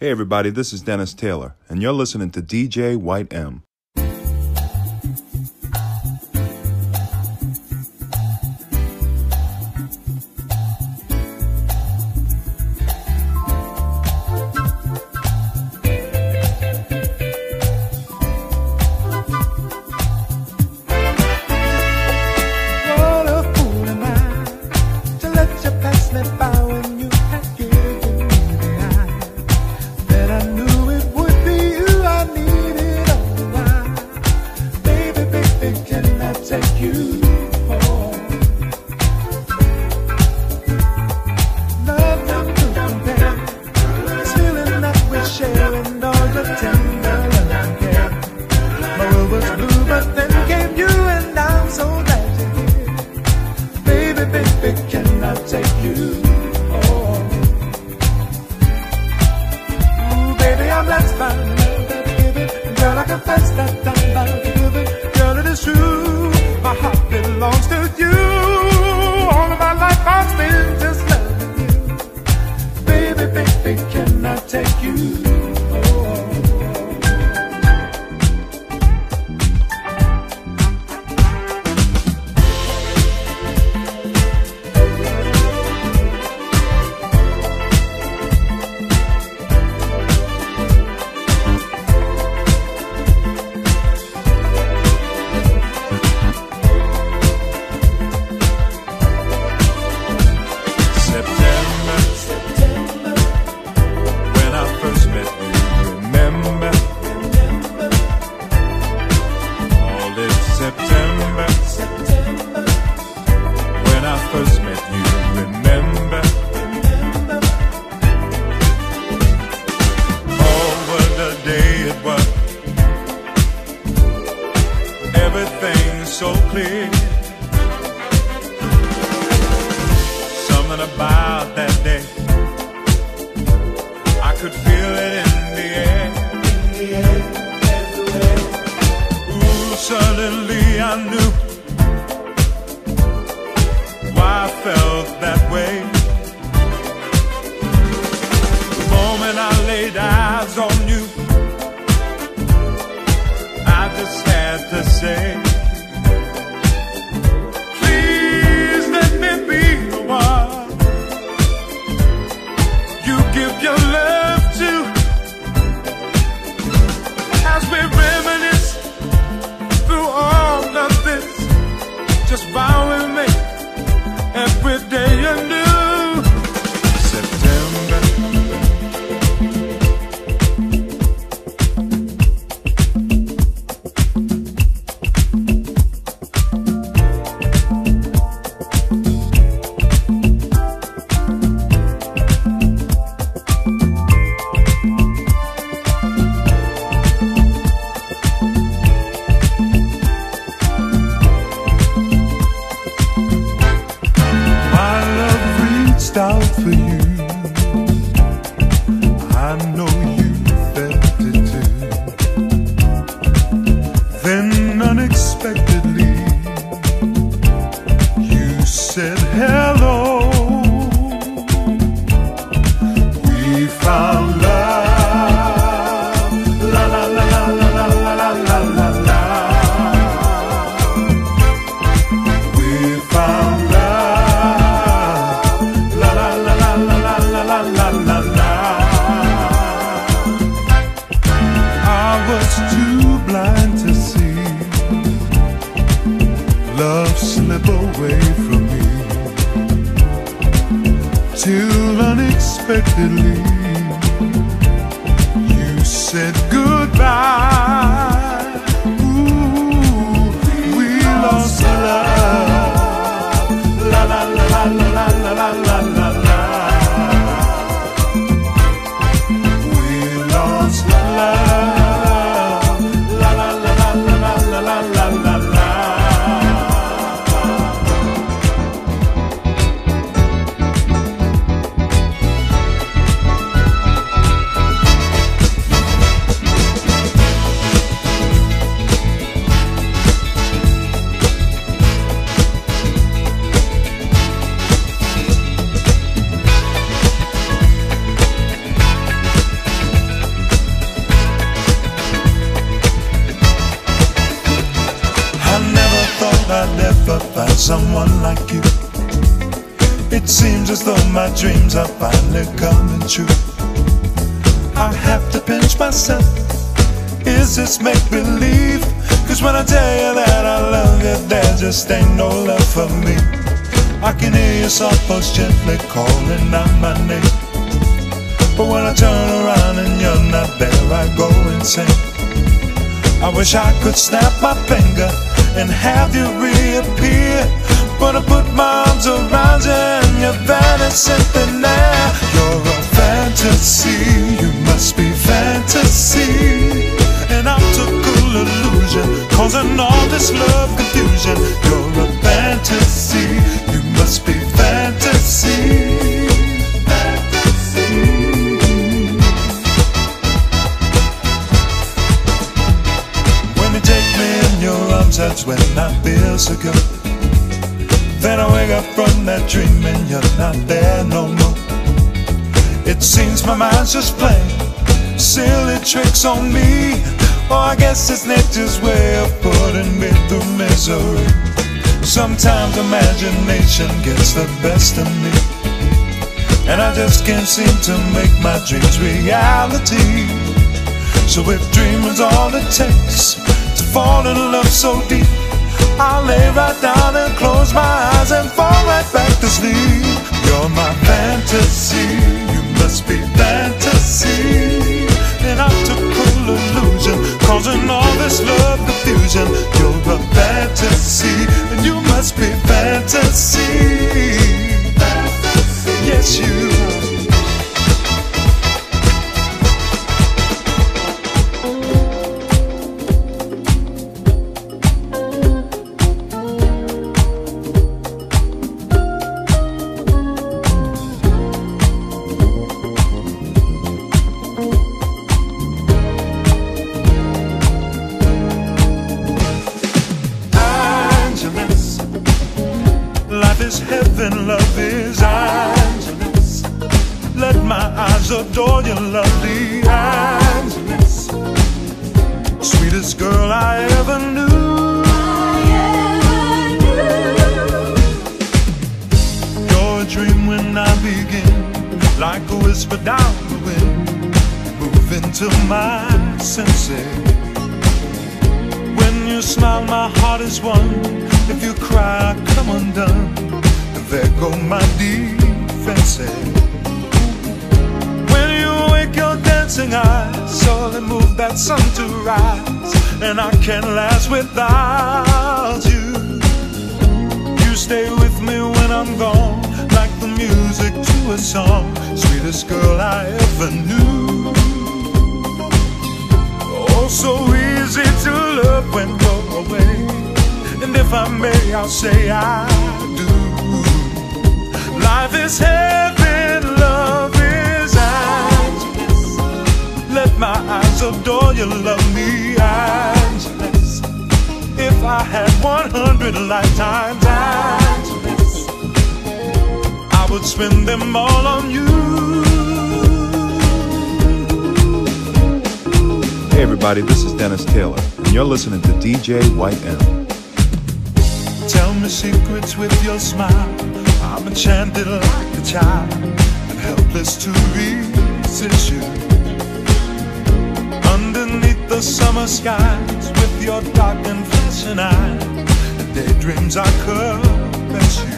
Hey everybody, this is Dennis Taylor, and you're listening to DJ White M. I take you? Ooh, baby, I'm by love that giving. Girl, I confess that I'm. Girl, it is true. My heart belongs to you. All of my life I've just loving you. Baby, baby, can I take you? for you. away from me till unexpectedly. Someone like you. It seems as though my dreams are finally coming true. I have to pinch myself. Is this make believe? Cause when I tell you that I love you, there just ain't no love for me. I can hear your soft voice gently calling out my name. But when I turn around and you're not there, I go insane. I wish I could snap my finger and have you reappear. But I put my arms around you and you vanish in thin air. You're a fantasy, you must be fantasy. An optical illusion, causing all this love confusion. You're a fantasy, when I feel so good. Then I wake up from that dream and you're not there no more. It seems my mind's just playing silly tricks on me. Or I guess it's nature's way of putting me through misery. Sometimes imagination gets the best of me. And I just can't seem to make my dreams reality. So if dreaming's all it takes fall in love so deep, I'll lay right down and close my eyes and fall right back to sleep. You're my fantasy, you must be fantasy. An optical illusion, causing all this love confusion. You're a fantasy, and you must be fantasy. Sweetest girl I ever knew. You're a dream when I begin, like a whisper down the wind, move into my senses. When you smile, my heart is one. If you cry, I come undone. There go my defenses. Your dancing eyes, slowly move that sun to rise. And I can't last without you. You stay with me when I'm gone, like the music to a song. Sweetest girl I ever knew. Oh, so easy to love when you're away. And if I may, I'll say I do. Life is heaven, adore you, love me, Angeles. If I had 100 lifetimes, Angeles, I would spend them all on you. Hey everybody, this is Dennis Taylor, and you're listening to DJ White M. Tell me secrets with your smile. I'm enchanted like a child and helpless to resist you. The summer skies with your dark and flashing eyes and daydreams I caress you.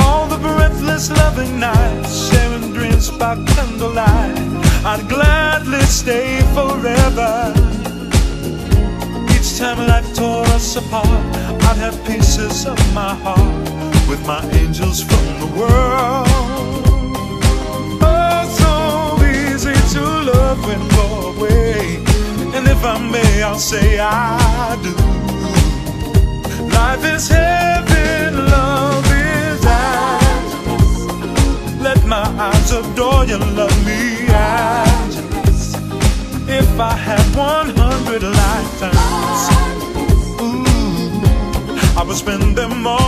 All the breathless loving nights sharing dreams by candlelight. I'd gladly stay forever. Each time life tore us apart, I'd have pieces of my heart with my angels from say I do. Life is heaven, love is Angeles. Let my eyes adore you, love me, Angeles. If I had 100 lifetimes, ooh, I would spend them all.